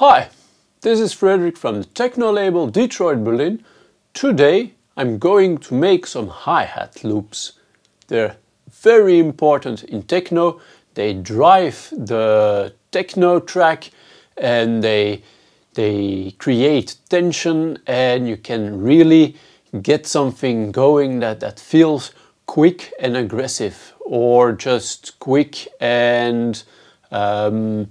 Hi, this is Frederick from the techno label Detroit Berlin. Today I'm going to make some hi-hat loops. They're very important in techno. They drive the techno track and they, they create tension and you can really get something going that, that feels quick and aggressive or just quick and um,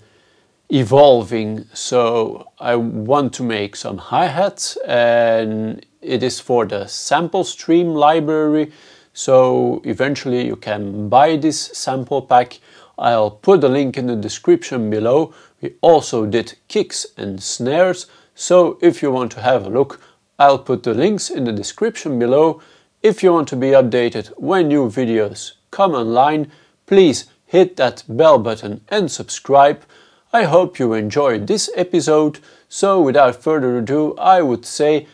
evolving. So I want to make some hi-hats and it is for the sample stream library. So eventually you can buy this sample pack. I'll put a link in the description below. We also did kicks and snares. So if you want to have a look, I'll put the links in the description below. If you want to be updated when new videos come online, please hit that bell button and subscribe. I hope you enjoyed this episode, so without further ado I would say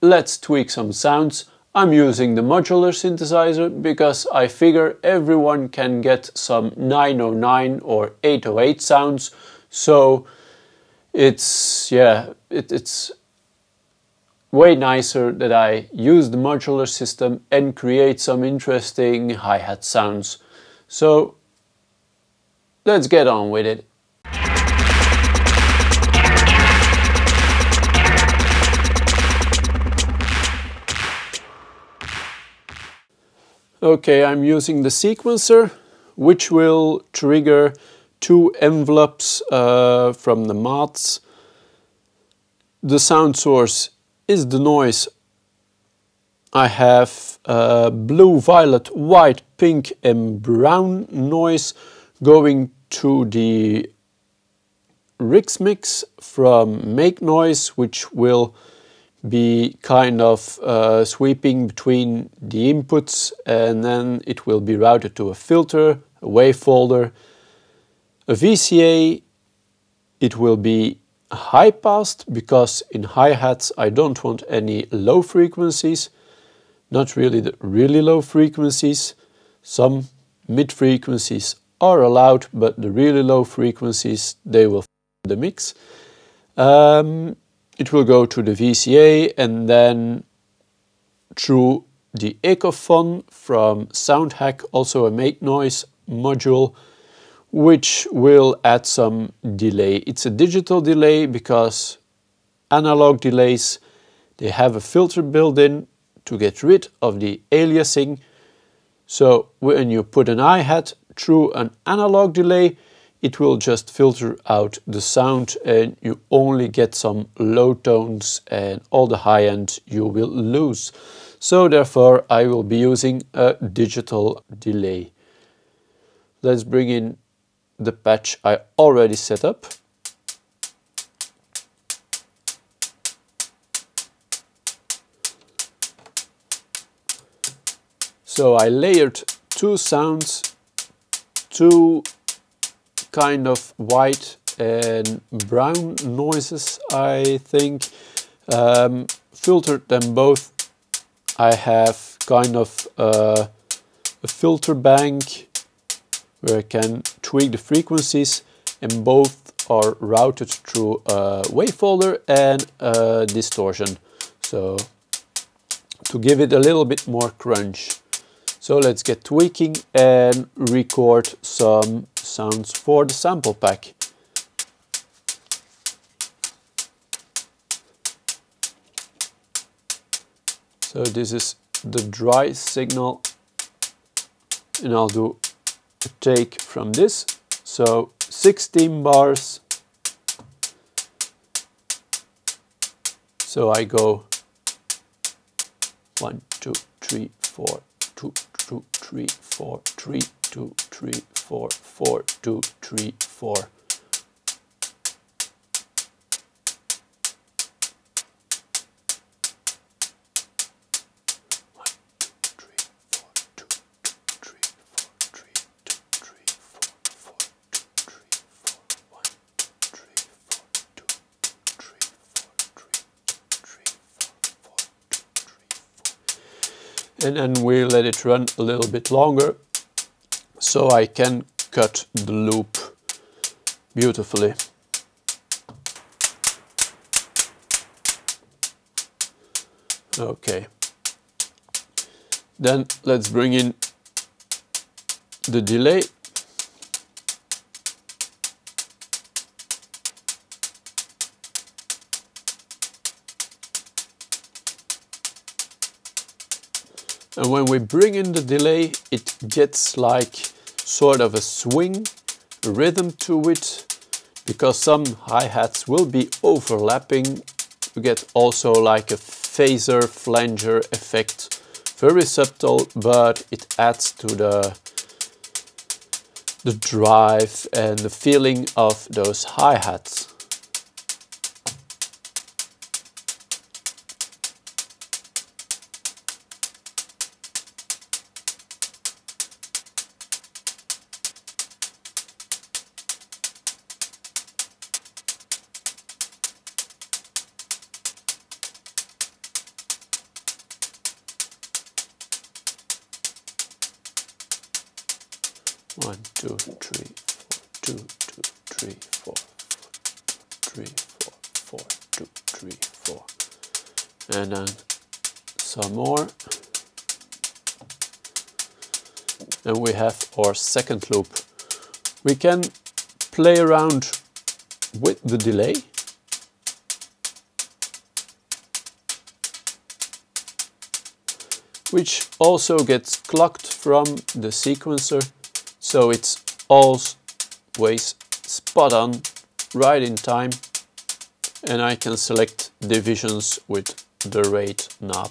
let's tweak some sounds. I'm using the modular synthesizer because I figure everyone can get some 909 or 808 sounds, so it's, yeah, it, it's way nicer that I use the modular system and create some interesting hi-hat sounds. So let's get on with it. Okay, I'm using the sequencer, which will trigger two envelopes uh, from the Maths. The sound source is the noise. I have uh, blue, violet, white, pink and brown noise going to the Rigs mix from Make Noise, which will be kind of uh, sweeping between the inputs and then it will be routed to a filter, a wave folder, a VCA, it will be high passed because in hi-hats I don't want any low frequencies, not really the really low frequencies, some mid frequencies are allowed but the really low frequencies they will the mix. Um, it will go to the VCA and then through the Echophon from SoundHack, also a make noise module, which will add some delay. It's a digital delay because analog delays, they have a filter built in to get rid of the aliasing. So when you put an hi-hat through an analog delay, it will just filter out the sound and you only get some low tones and all the high end you will lose. So therefore I will be using a digital delay. Let's bring in the patch I already set up. So I layered two sounds, two kind of white and brown noises, I think. Um, filtered them both. I have kind of uh, a filter bank where I can tweak the frequencies and both are routed through a wave folder and a distortion. So to give it a little bit more crunch. So let's get tweaking and record some sounds for the sample pack. So this is the dry signal and I'll do a take from this. So 16 bars. So I go one, two, three, four, two, two, three, four, three, two, three, four, four, two, three, four. and then we let it run a little bit longer so I can cut the loop beautifully. Okay. Then let's bring in the delay And when we bring in the delay, it gets like sort of a swing, rhythm to it, because some hi-hats will be overlapping. You get also like a phaser flanger effect. Very subtle, but it adds to the the drive and the feeling of those hi-hats. Second loop. We can play around with the delay. Which also gets clocked from the sequencer so it's always spot on, right in time, and I can select divisions with the rate knob.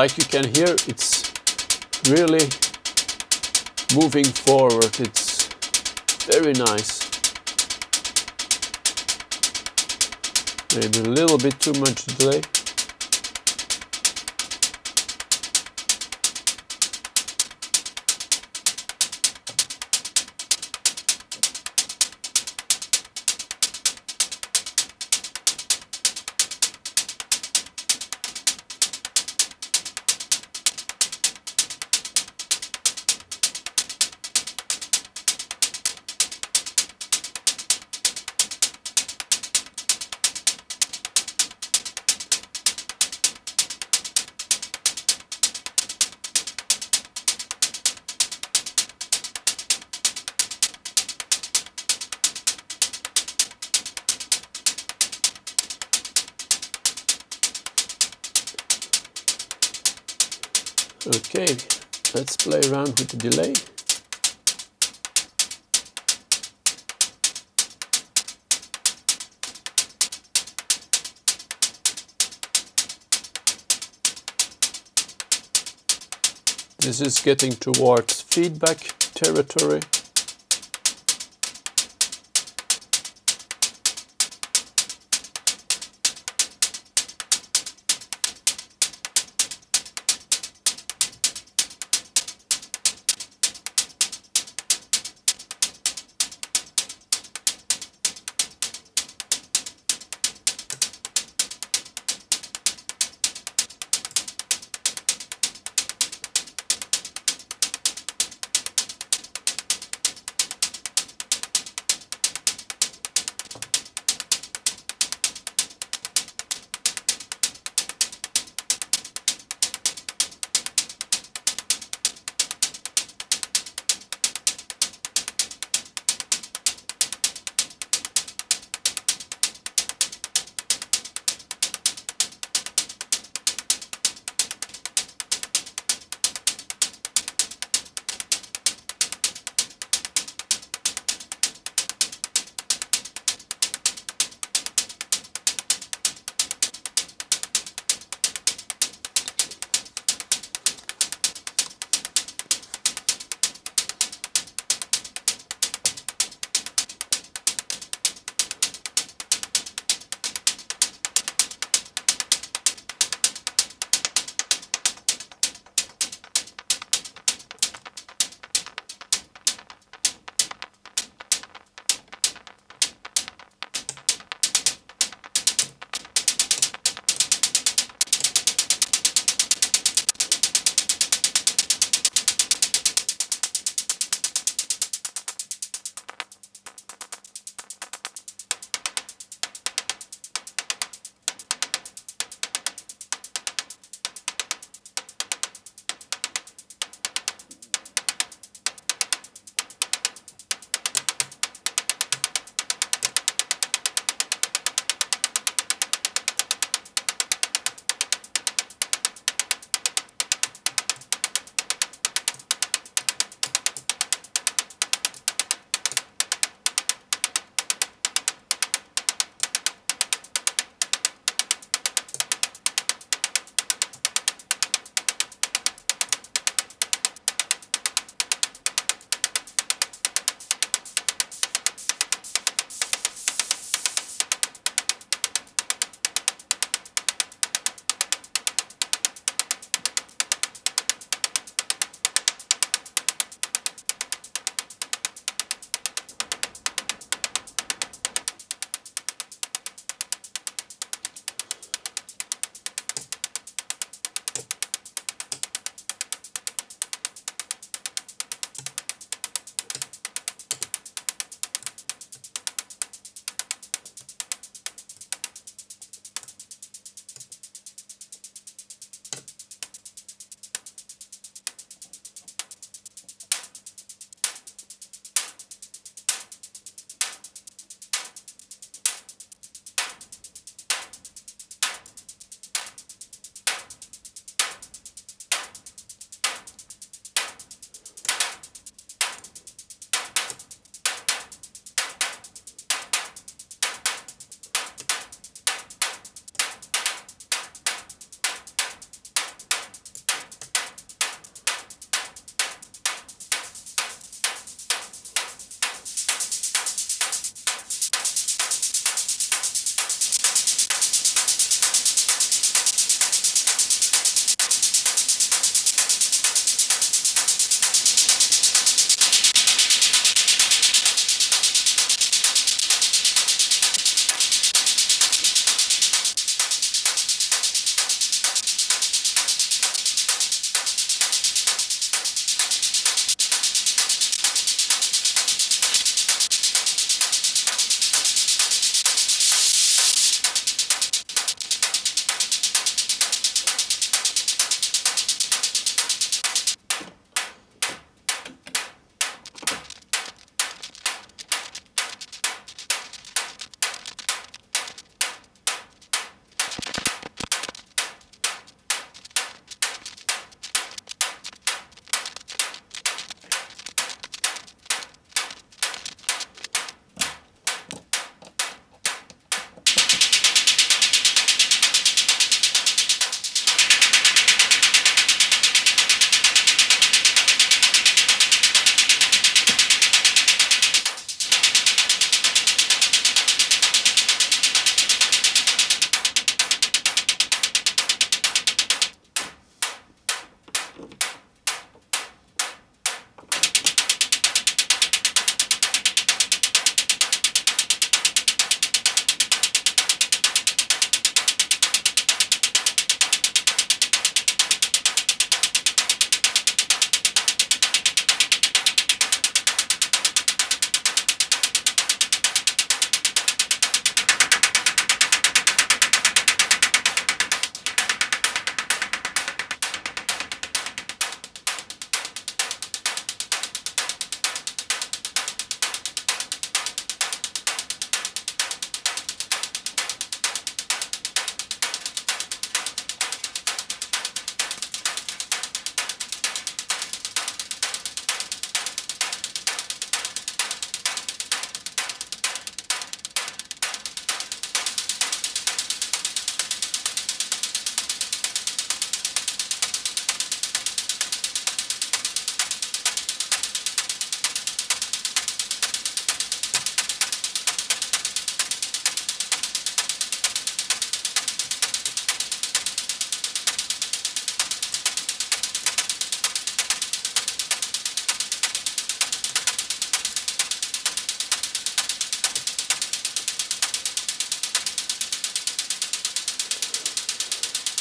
Like you can hear, it's really moving forward. It's very nice. Maybe a little bit too much delay. Okay, let's play around with the delay. This is getting towards feedback territory.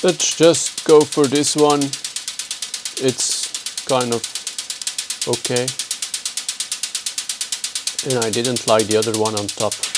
Let's just go for this one. It's kind of okay. And I didn't like the other one on top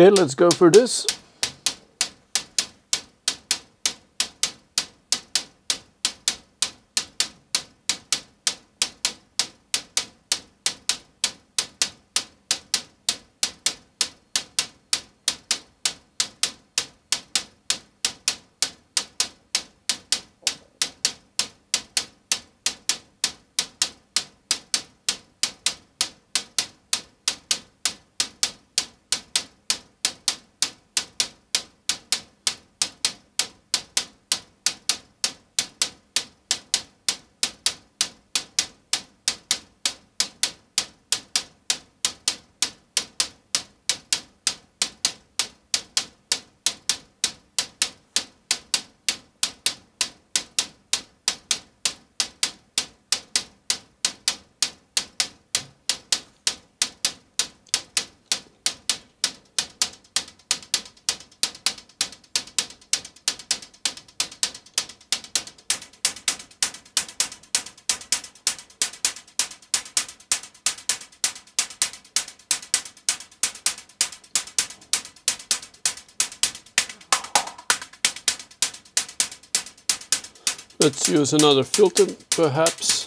Okay, let's go for this. Let's use another filter perhaps.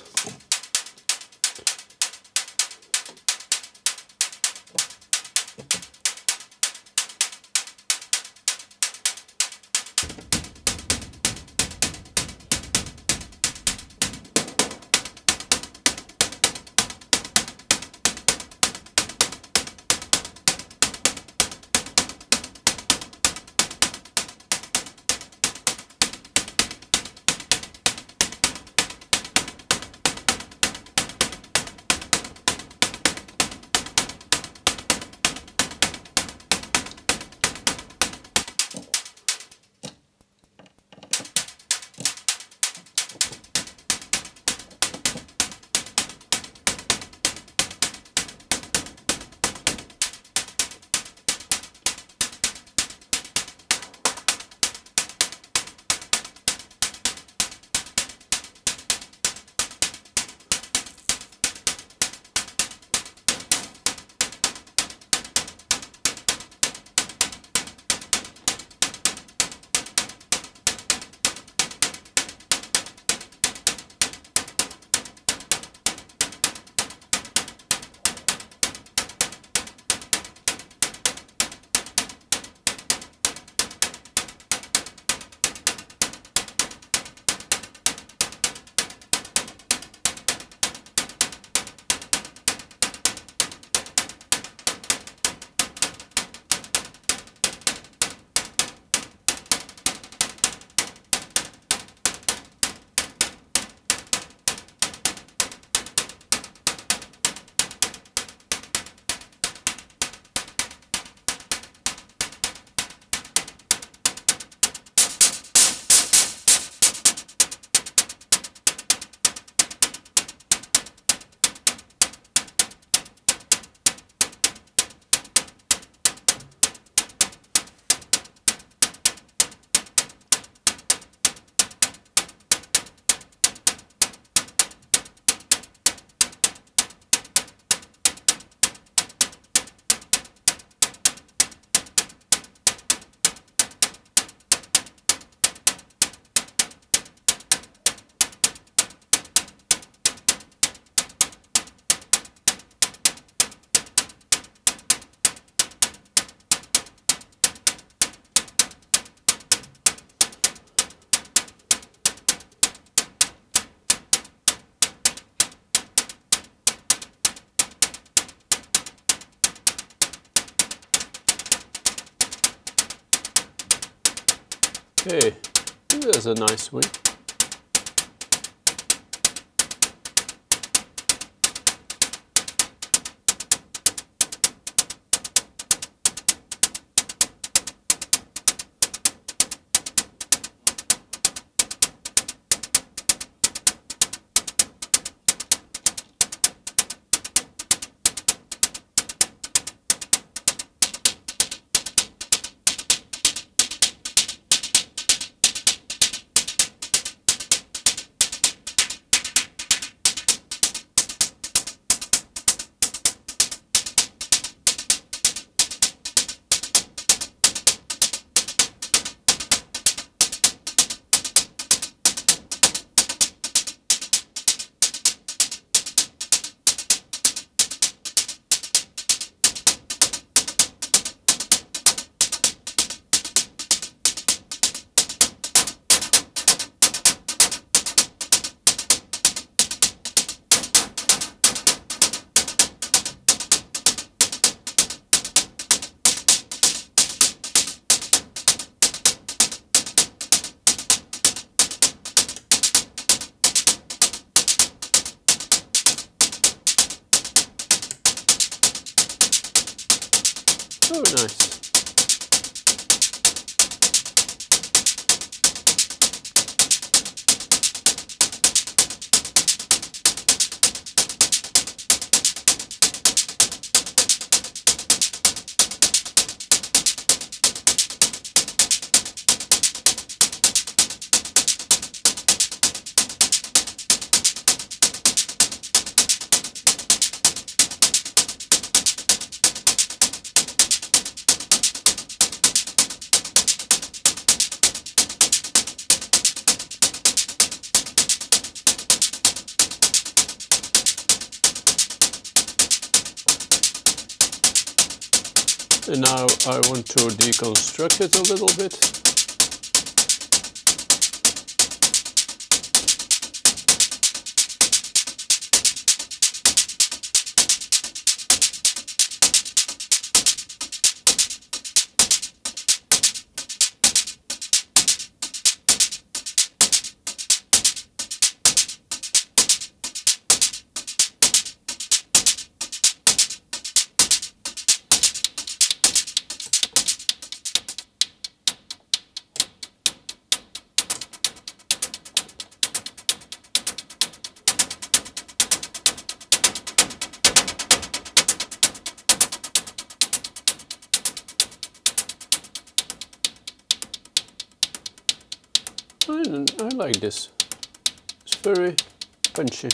There's a nice one. And now I want to deconstruct it a little bit. Like this. It's very punchy.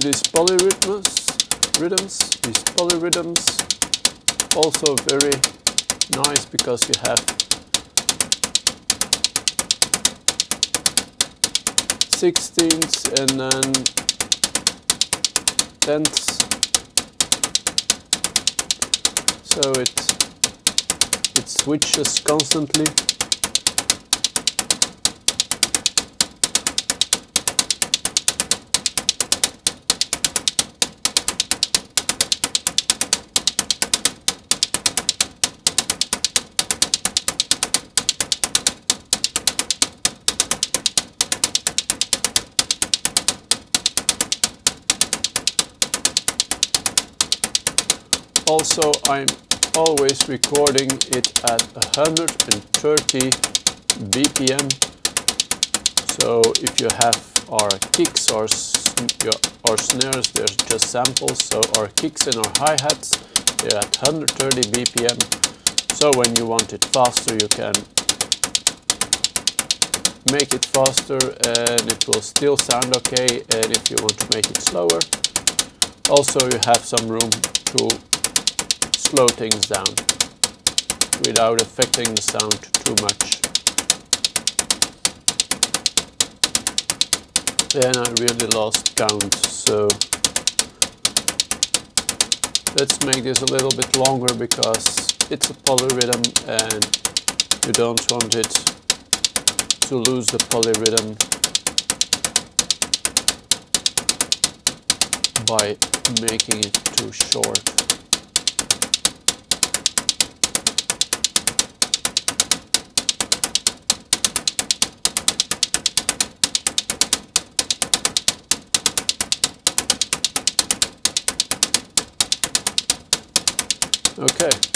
To these polyrhythms, rhythms, these polyrhythms, also very nice because you have sixteenths and then tenths. So it it switches constantly. Also, I'm always recording it at 130 BPM. So if you have our kicks or, or snares, they're just samples. So our kicks and our hi-hats, they're at 130 BPM. So when you want it faster, you can make it faster and it will still sound okay. And if you want to make it slower, also you have some room to slow things down without affecting the sound too much. Then I really lost count, so let's make this a little bit longer because it's a polyrhythm and you don't want it to lose the polyrhythm by making it too short. Okay.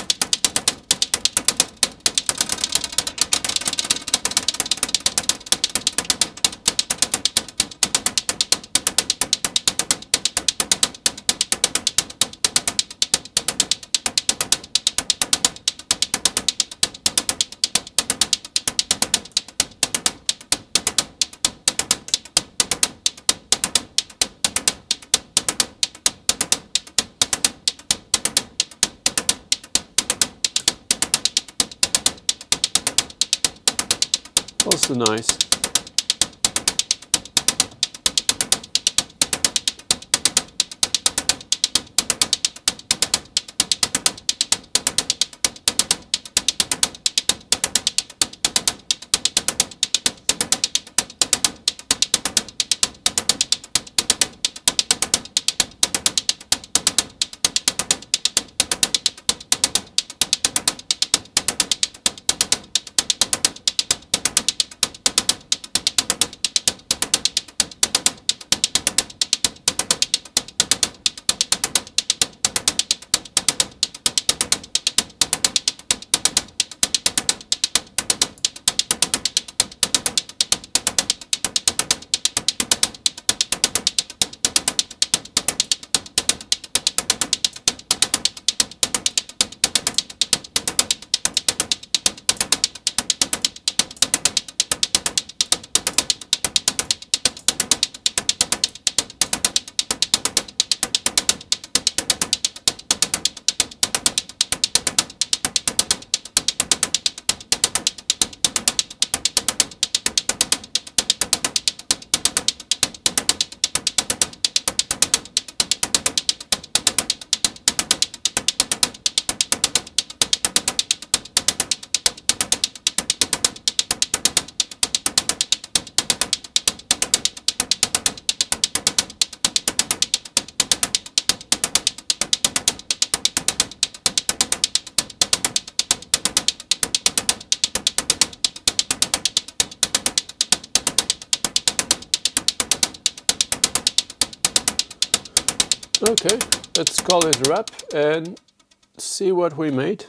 Nice. Okay, let's call it a wrap and see what we made.